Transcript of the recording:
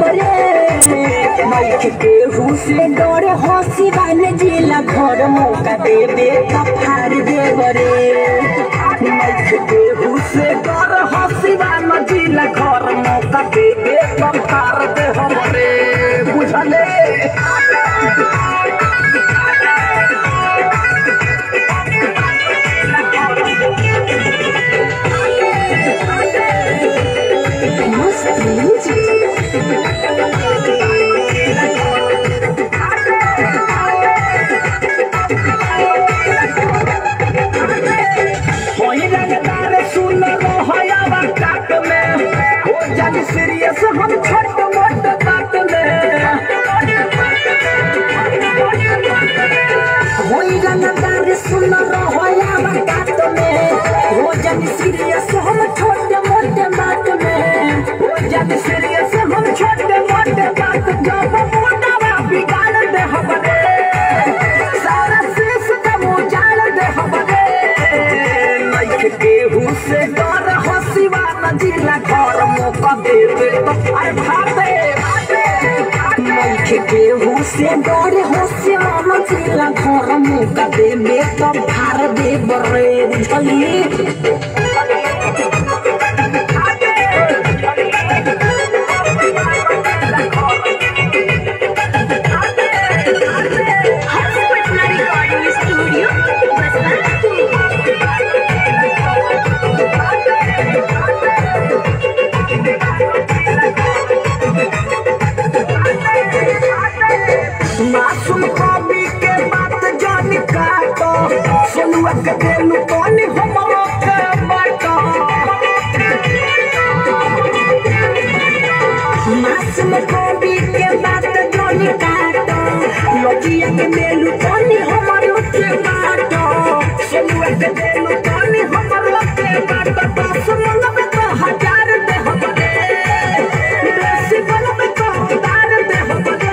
बरे नइखे केहू से डरे हँसी बाने जिला घर मौका देबे त फाड़ दे बरे नइखे केहू से डर हँसी जिला घर मौका देबे त फाड़ दे बुझले म्यूज़िक हो सीरियस हम छोट मोट बात में होई रंगदार सुन रोया बात में हो जन सीरियस हम छोटे मोटे बात में हो जानी सीरियस हम छोट मोट बात जब मोटावा बिगाड़ दे हमरे। सारा सिस्टम उजाड़ दे हमरे। नइखे केहू से डर हंसीवा न जिला नइखे केहू से डरे हंसे मन चिला घर मुका देबे त भार दे बरे बुझली सोनुआ के देलू कौन हमरो बाटो मासूम के बात जोनी काटो? लजिया के मेलू, कोनी हमरो के बाटो? सोनुआ के देलू कौन के बाटो? दस मन तो हज़ार दे हमरे। बेसी मन तो हज़ार दे हमरे।